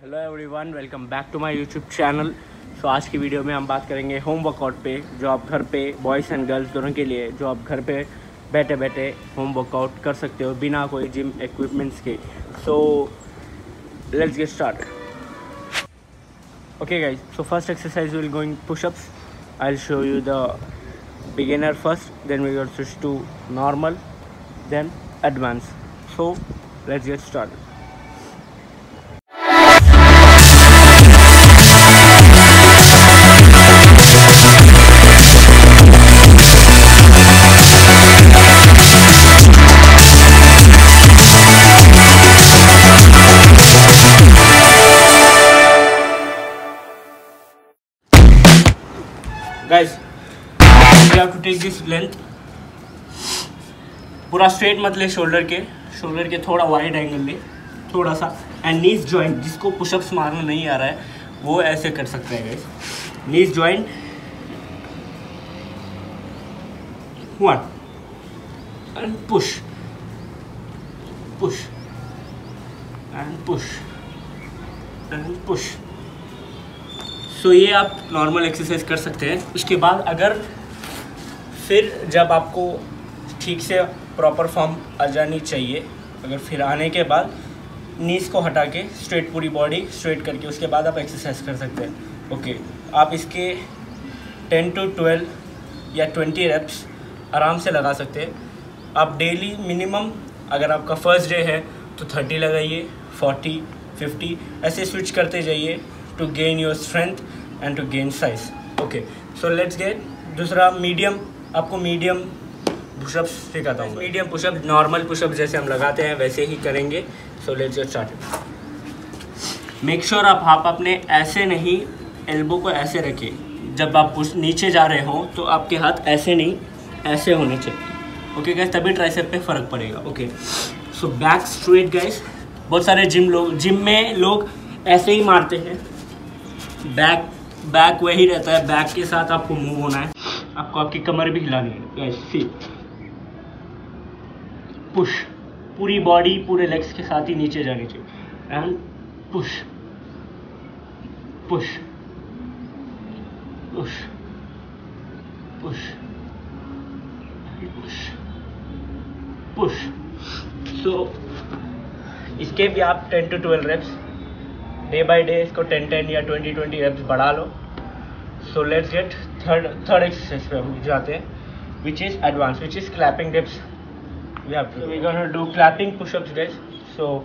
Hello everyone welcome back to my YouTube channel so आज की video में हम बात करेंगे होम वर्कआउट पे, जो आप घर पे बॉयज़ एंड गर्ल्स दोनों के लिए, जो आप घर पे बैठे बैठे होम वर्कआउट कर सकते हो बिना कोई जिम इक्विपमेंट्स के। So let's get start okay guys so first exercise will going pushups I show you the beginner first then we go switch to normal then advance so let's get start guys, you have to take this length. पूरा straight मत ले shoulder के। Shoulder के थोड़ा wide angle ले, थोड़ा सा। And knees joint जिसको पुशअप्स मारना नहीं आ रहा है, वो ऐसे कर सकते हैं guys knees joint one and push push and push and push so ये आप नॉर्मल एक्सरसाइज कर सकते हैं। उसके बाद अगर फिर जब आपको ठीक से प्रॉपर फॉर्म आ जानी चाहिए, अगर फिर आने के बाद नीज को हटा के स्ट्रेट पूरी बॉडी स्ट्रेट करके उसके बाद आप एक्सरसाइज कर सकते हैं। ओके आप इसके टेन टू ट्वेल्व या ट्वेंटी रेप्स आराम से लगा सकते हैं। आप डेली मिनिमम अगर आपका फ़र्स्ट डे है तो थर्टी लगाइए फोर्टी फिफ्टी ऐसे स्विच करते जाइए to gain your strength and to gain size okay so let's get दूसरा मीडियम आपको मीडियम पुशअप्स सिखाता हूँ मीडियम पुशअप नॉर्मल पुशअप जैसे हम लगाते हैं, वैसे ही करेंगे। So let's get start make sure आप आप अपने ऐसे नहीं एल्बो को ऐसे रखिए। जब आप पुश नीचे जा रहे हो तो आपके हाथ ऐसे नहीं, ऐसे होने चाहिए। ओके गैस तभी ट्राइसेप पे फ़र्क पड़ेगा। Okay so back straight guys बहुत सारे जिम लोग जिम में लोग ऐसे ही मारते हैं। बैक बैक वही रहता है, बैक के साथ आपको मूव होना है। आपको आपकी कमर भी हिलानी है। सी पुश पूरी बॉडी पूरे लेग्स के साथ ही नीचे जानी चाहिए। And push push push push push push so इसके भी आप ten to twelve reps day by day इसको टेन टेन या ट्वेंटी ट्वेंटी एप्स बढ़ा लो। So let's get third third exercise पे हम जाते हैं which is advance which is clapping dips we gonna do clapping pushups dips so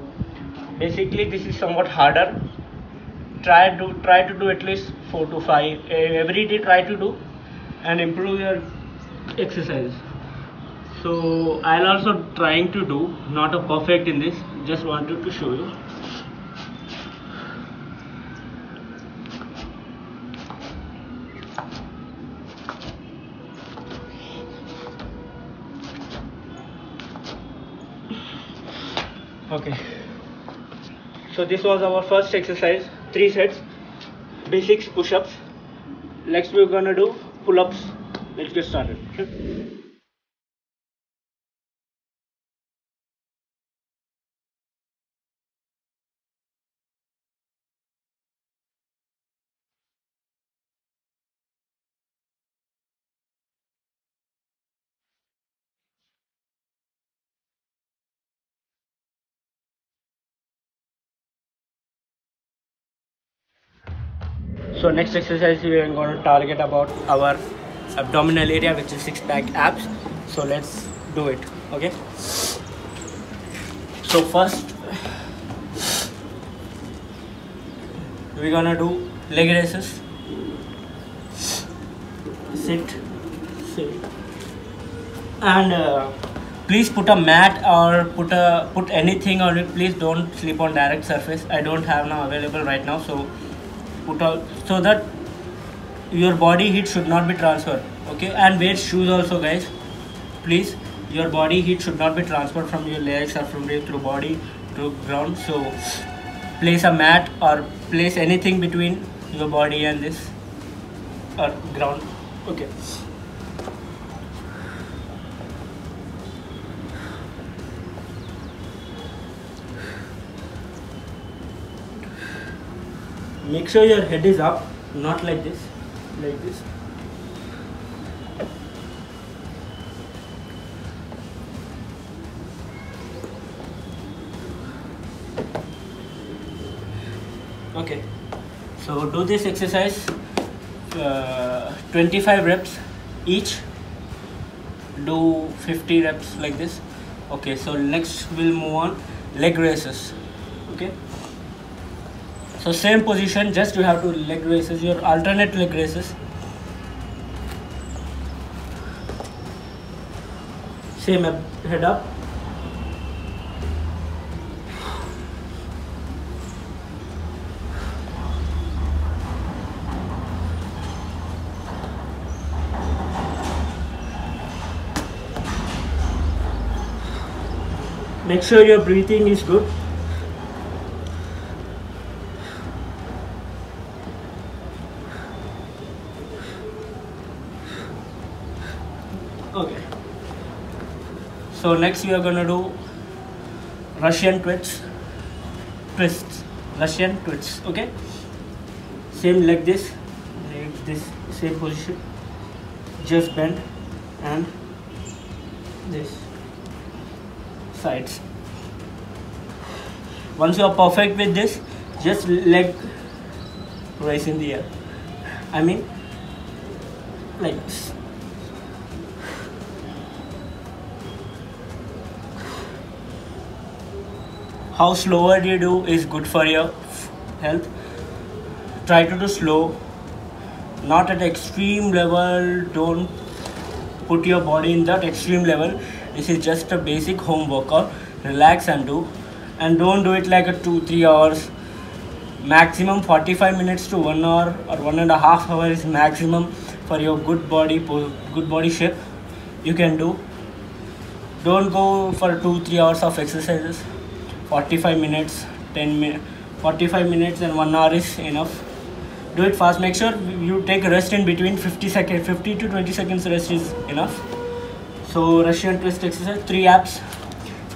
basically this is somewhat harder try to try to do at least four to five every day try to do and improve your exercise So I'll also trying to do, not a perfect in this, just wanted to show you. Okay. So this was our first exercise. Three sets. Basics push-ups. Next we're gonna do pull-ups. Let's get started so next exercise we are going to target about our abdominal area which is six pack abs. So let's do it okay? So first we're gonna do leg raises. Sit sit. And uh, please put a mat or put a put anything on it. Please don't sleep on direct surface. I don't have now available right now so put out so that your body heat should not be transferred okay? And wear shoes also guys. Please your body heat should not be transferred from your legs or from your through body to ground. So place a mat or place anything between your body and this or ground okay make sure your head is up not like this. Like this. Okay. So do this exercise. Uh, 25 reps each. Do 50 reps like this. Okay so next we'll move on. Leg raises. Okay so same position just you have to leg raises your alternate leg raises same head up. Make sure your breathing is good okay so next we are gonna do Russian twists twists Russian twists okay? Same like this like this same position just bend and this sides. Once you are perfect with this just leg raise in the air. I mean like this how slower you do is good for your health. Try to do slow. Not at extreme level. Don't put your body in that extreme level. This is just a basic home workout. Relax and do. And don't do it like a two three hours. Maximum 45 minutes to one hour or one and a half hour is maximum for your good body good body shape. You can do. Don't go for two three hours of exercises 45 minutes 10 minutes 45 minutes and one hour is enough. Do it fast. Make sure you take a rest in between 50 seconds 50 to 20 seconds rest is enough. So Russian twist exercise three apps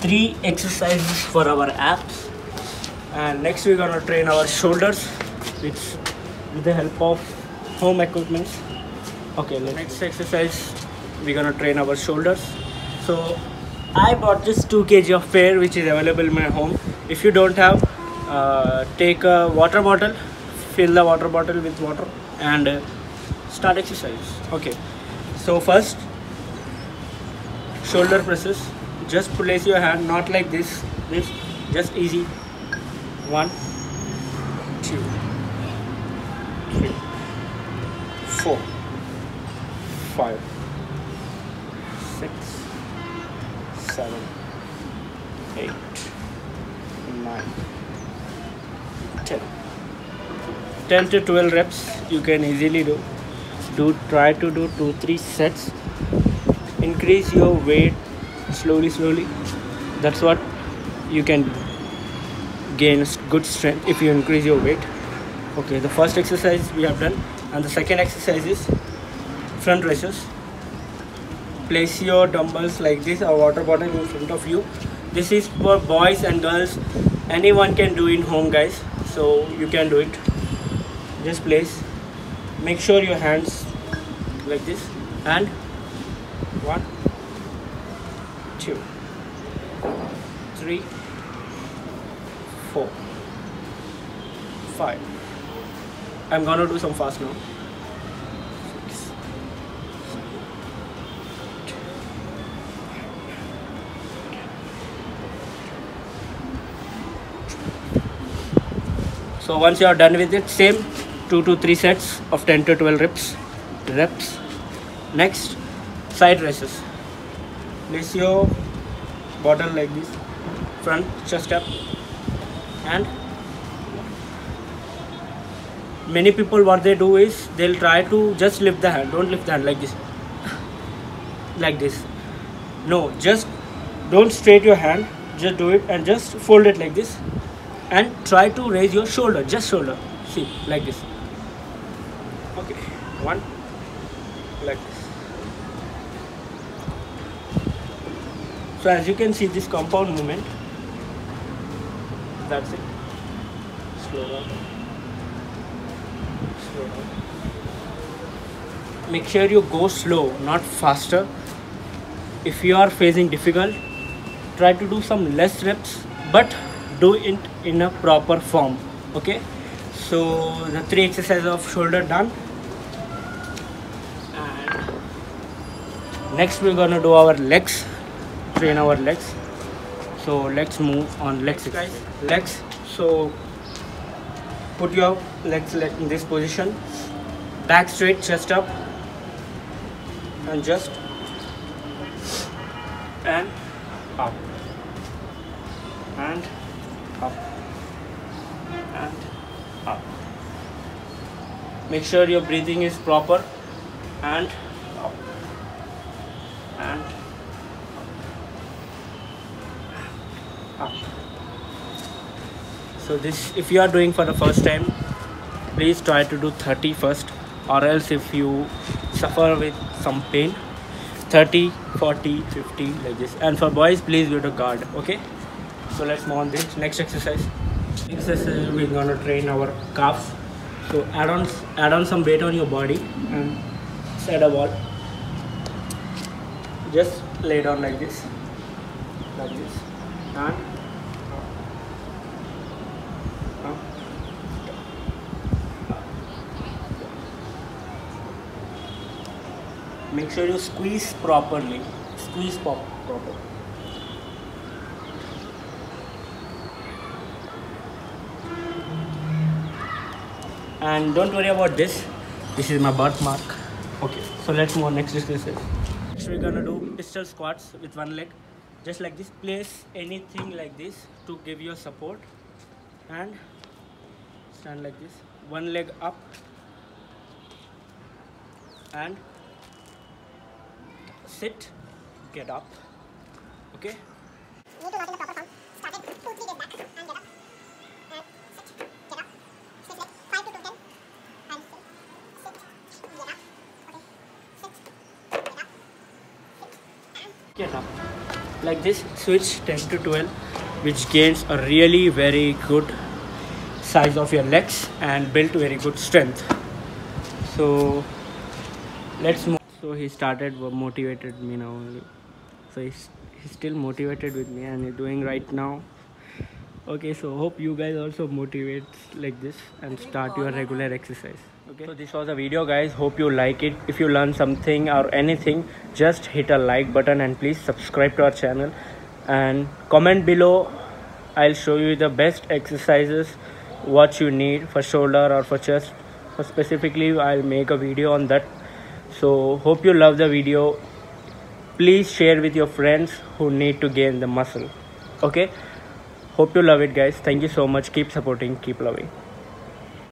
three exercises for our abs and next we're gonna train our shoulders with with the help of home equipment okay next exercise we're gonna train our shoulders. So I bought this 2 kg of pair which is available in my home. If you don't have uh, take a water bottle fill the water bottle with water and uh, start exercise. Okay. So first shoulder presses. Just place your hand not like this this just easy. One two three four five 10 to 12 reps you can easily do. Do try to do two three sets. Increase your weight slowly slowly. That's what you can gain good strength if you increase your weight. Okay the first exercise we have done. And the second exercise is front raises. Place your dumbbells like this or water bottle in front of you. This is for boys and girls. Anyone can do in home guys. So you can do it just place make sure your hands like this and one, two, three, four, five. I'm gonna do some fast now. So once you are done with it, same 2 to 3 sets of 10 to 12 reps. reps. Next, side raises place your bottle like this front chest up and many people what they do is they'll try to just lift the hand don't lift the hand like this like this no just don't straight your hand just do it and just fold it like this and try to raise your shoulder just shoulder see like this one. Like. This so as you can see this compound movement that's it. Slow down. Slow down. make sure you go slow not faster. If you are facing difficult try to do some less reps but do it in a proper form okay? So the three exercises of shoulder done next we're gonna do our legs train our legs. So let's move on legs. Guys legs. So put your legs in this position. Back straight chest up. And just and up. And up. And up. Make sure your breathing is proper. And up and up so this if you are doing for the first time please try to do 30 first or else if you suffer with some pain 30 40 50 like this. And for boys please wear a guard okay? So let's move on this next exercise. Exercise we're gonna train our calves. So add on add on some weight on your body. And set a wall just lay down like this. Like this. And uh, uh, make sure you squeeze properly. Squeeze pop proper. And don't worry about this. This is my birthmark. Okay so let's move on. Next exercise next we're gonna do pistol squats with one leg. Just like this place anything like this to give you support. And stand like this. One leg up. And sit, get up. Okay? Need to not in the proper form. Started two, three days back and get up. And sit, get up. Switch leg. Five to two, ten. And sit, sit, get up. Okay. Sit, get up. Sit, and get up. Like this, switch 10 to 12, which gains a really very good size of your legs and build very good strength. So let's move. So he started motivated me now so he's, he's still motivated with me and he's doing right now. Okay so hope you guys also motivate like this and start your regular exercise okay. So this was a video guys. Hope you like it. If you learn something or anything just hit a like button and please subscribe to our channel. And comment below. I'll show you the best exercises what you need for shoulder or for chest. Specifically i'll make a video on that. So hope you love the video. Please share with your friends who need to gain the muscle. Okay? Hope you love it guys. Thank you so much. Keep supporting. Keep loving